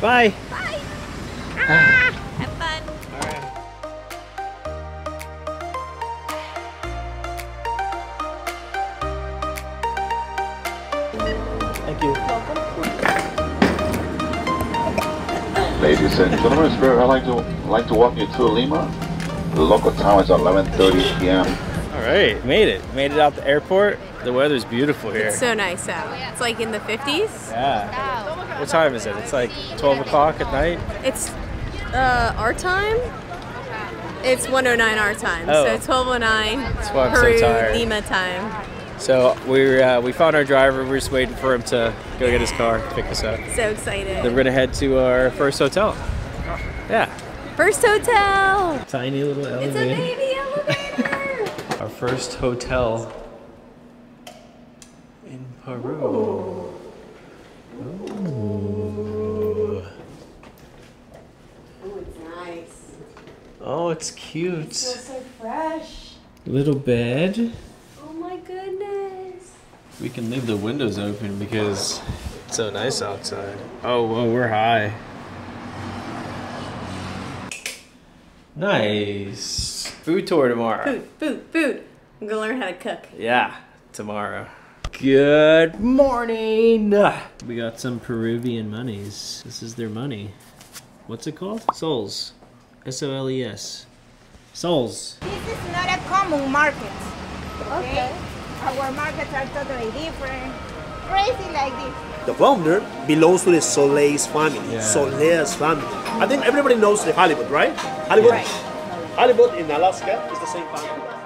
Bye. Bye. Ah, have fun. All right. Thank you. Ladies and gentlemen, it's very, I'd like to like to welcome you to Lima. The local time is 11:30 p.m. All right, made it. Made it out the airport. The weather's beautiful here. It's so nice out. It's like in the 50s. yeah. What time is it? It's like 12 o'clock at night. It's uh, our time. It's 109 our time. Oh. So 1209 That's why I'm so tired. Lima time. So we uh, we found our driver. We're just waiting for him to go get his car, pick us up. So excited. Then we're gonna head to our first hotel. Yeah. First hotel. Tiny little elevator. It's a baby elevator. Our first hotel in Peru. Ooh. Oh, it's cute. so fresh. Little bed. Oh my goodness. We can leave the windows open because it's so nice outside. Oh, whoa, we're high. Nice. Food tour tomorrow. Food, food, food. I'm gonna learn how to cook. Yeah, tomorrow. Good morning. We got some Peruvian monies. This is their money. What's it called? Soles. Souls. This is not a common market. Okay. Our markets are totally different. Crazy like this. The founder belongs to the Soleil's family, Yeah. Soleil's family. I think everybody knows the halibut, right? Halibut, Right. halibut in Alaska is the same family.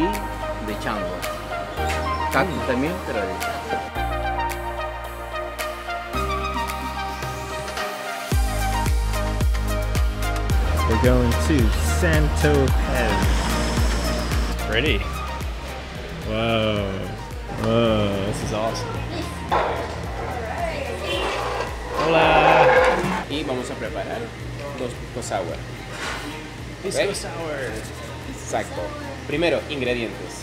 Y de chango. Cactus también, pero de We're going to Santo Pez. Pretty. Whoa. Whoa, this is awesome. Hola. y vamos a preparar dos pisco sour. Pisco sour. Exacto. Primero, ingredientes.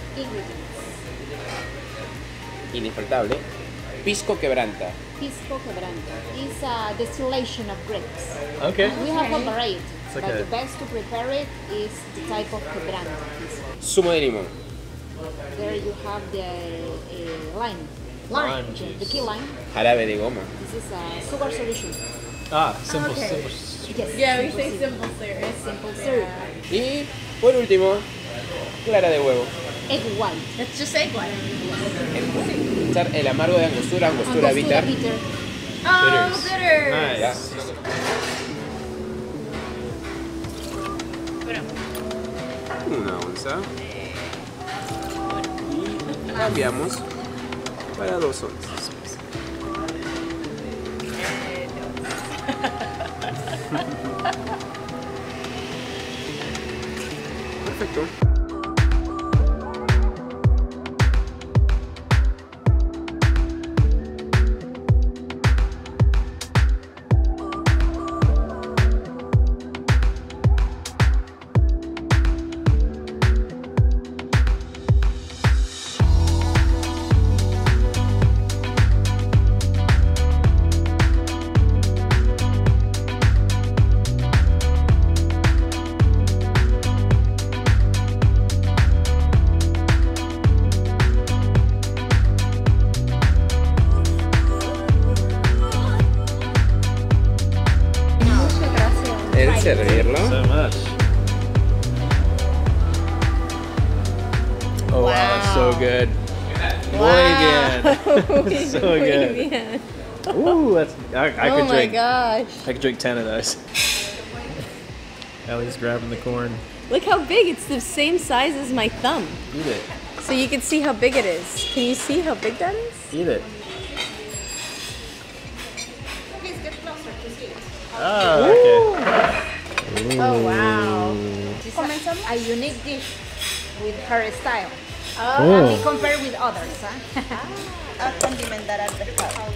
Indisfrutable. Pisco quebranta. Pisco Quebranta is a distillation of grapes. Okay. We have a variety, but the best to prepare it is the type of Quebranta. pisco. Zumo de limón. There you have the uh, lime. Lime the, juice. the key lime. Jarabe de goma. This is a sugar solution. Ah, simple, Okay. simple. Yes. Yeah, we say syrup. simple syrup. Simple syrup. Y por último, clara de huevo. Egg white. It's just egg white. Echar el amargo de angostura, angostura Angostura bitter. bitter. Oh, Bitters. bitter. Ya. Nice. Una onza. Y cambiamos para dos onzas. Perfecto. Servirlo. So much. Oh wow, that's so good. Muy bien. so Muy good. bien. Ooh, that's I, I oh could my drink. gosh. I could drink ten of those. Allie's grabbing the corn. Look how big. It's the same size as my thumb. Eat it. So you can see how big it is. Can you see how big that is? Eat it. Please get closer to see it. Oh, okay. a unique dish with her style. Oh. oh. We compare with others. Huh? ah, condimentar al pescado.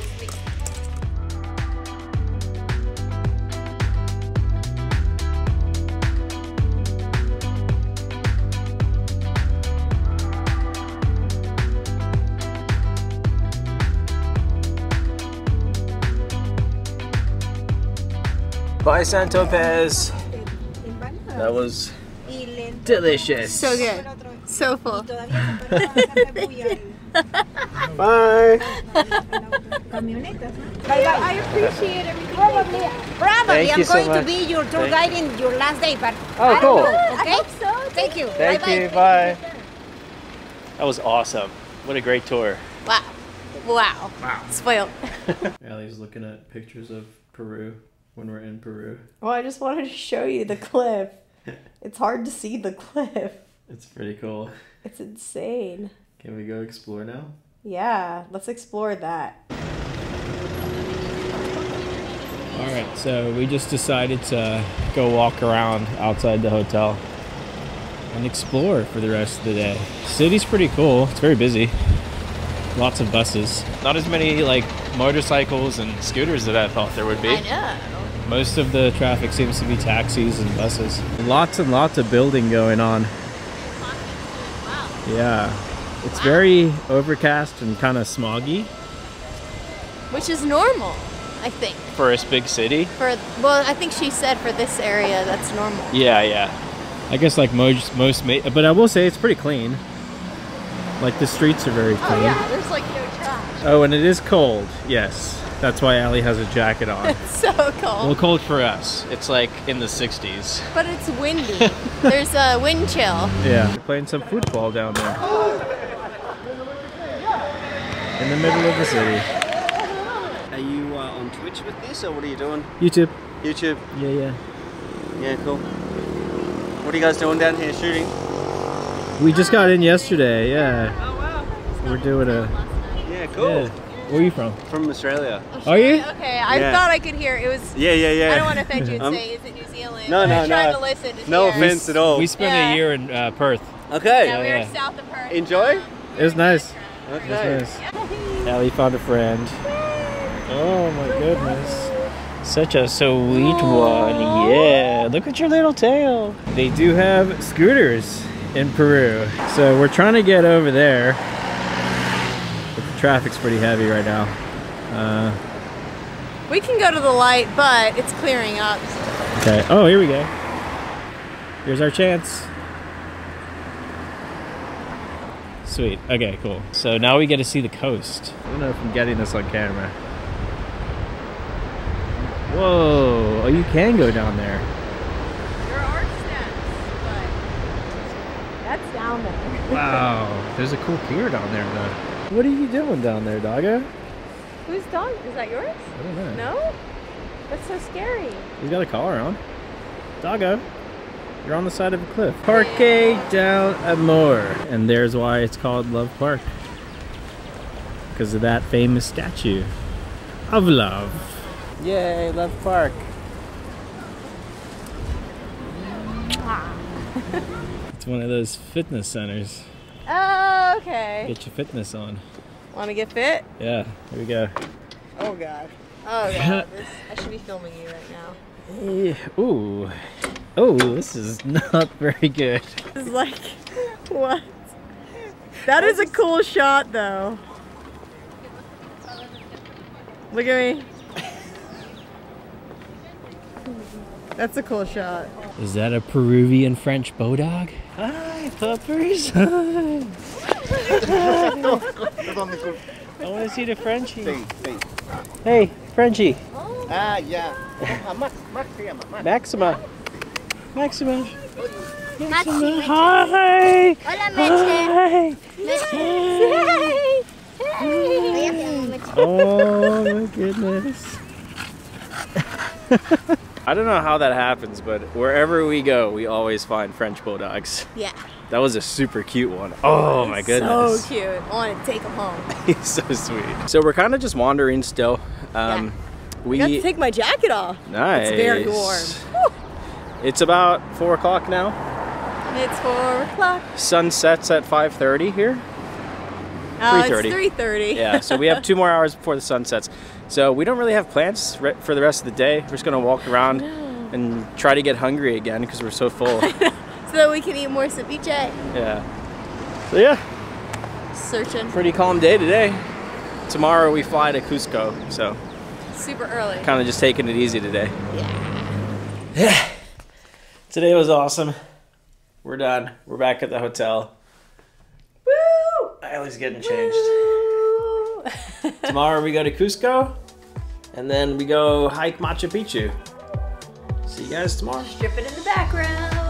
Bye, Santo Pez. That was delicious. So good. So full. Bye. I appreciate it. Probably, probably Thank I'm you so going to be your tour Thank- guide in your last day, but Oh, I don't cool. know, okay? Thank you. Thank Bye-bye. you. Bye. That was awesome. What a great tour. Wow. Wow. Wow. Spoiled. Allie's looking at pictures of Peru when we're in Peru. Well, I just wanted to show you the cliff. It's hard to see the cliff. It's pretty cool. It's insane. Can we go explore now? Yeah, let's explore that. All right, so we just decided to go walk around outside the hotel and explore for the rest of the day. City's pretty cool. It's very busy. Lots of buses. Not as many like motorcycles and scooters that I thought there would be. know. Most of the traffic seems to be taxis and buses. Lots and lots of building going on. Yeah. It's very overcast and kind of smoggy Which is normal, I think. for a big city. For well, I think she said for this area that's normal. Yeah, yeah. I guess like most most ma- but I will say it's pretty clean. Like the streets are very oh, clean. Oh yeah, there's like no trash. Oh, and it is cold. Yes. That's why Allie has a jacket on. It's so cold. well, cold for us. It's like in the 60s. But it's windy. There's a wind chill. Yeah. They're playing some football down there. In the middle of the city. Are you uh, on Twitch with this, or what are you doing? YouTube. YouTube. Yeah, yeah. Yeah, cool. What are you guys doing down here shooting? We just got in yesterday. Yeah. Oh wow. We're doing a. Yeah, cool. Yeah. Where are you from? From Australia. Are you? Okay, I Yeah. thought I could hear. It was. Yeah, yeah, yeah. I don't want to offend you and Um, say, is it New Zealand? No, no, I tried no. to listen. To No hear. offense at all. We spent Yeah. a year in uh, Perth. Okay. Yeah, we Yeah, were yeah. south of Perth. Enjoy. It was nice. It was nice. Allie found a friend. Oh my goodness. Such a sweet one. Yeah. Look at your little tail. They do have scooters in Peru. So we're trying to get over there. But the traffic's pretty heavy right now. Uh, We can go to the light, but it's clearing up. okay. Oh, here we go. Here's our chance. Sweet. Okay, cool. So now we get to see the coast. I don't know if I'm getting this on camera. Whoa! Oh, you can go down there. There are steps, but that's down there. Wow. There's a cool pier down there, though. What are you doing down there, doggo? Whose dog? Is that yours? I don't know. No? That's so scary. He's got a collar on. Doggo. You're on the side of a cliff. Parque del Amor. And there's why it's called Love Park. Because of that famous statue of love. Yay, Love Park. it's one of those fitness centers. Oh, okay. Get your fitness on. Want to get fit? Yeah, here we go. Oh god. Oh god. This, I should be filming you right now. Eh, Ooh. Oh, this is not very good. It's like, what? That is a cool shot though. Look at me. That's a cool shot. Is that a Peruvian French bulldog? Hi, puppers. I want to see the Frenchie. Hey, Frenchie. Ah, yeah. Max, Max se llama. Max. Maxima. Maxima. Hi. Hola, Meche. Hi. Meche. Oh my goodness. I don't know how that happens, but wherever we go, we always find French bulldogs. Yeah. That was a super cute one. Oh my goodness. So cute. I want to take him home. He's so sweet. So we're kind of just wandering still. Um, We I got to take my jacket off. nice. It's very warm. Woo. It's about four o'clock now. It's four o'clock. Sun sets at 5:30 here. Oh, it's 3:30. three thirty. Yeah, so we have two more hours before the sun sets. So we don't really have plans for the rest of the day. We're just gonna walk around and try to get hungry again because we're so full. so that we can eat more ceviche. yeah. So yeah, Searching pretty calm day today. Tomorrow we fly to Cusco, so super early. kind of just taking it easy today. Yeah. Yeah. Today was awesome. We're done. We're back at the hotel. Woo! Getting changed. Tomorrow we go to Cusco, and then we go hike Machu Picchu. See you guys tomorrow. Strip it in the background.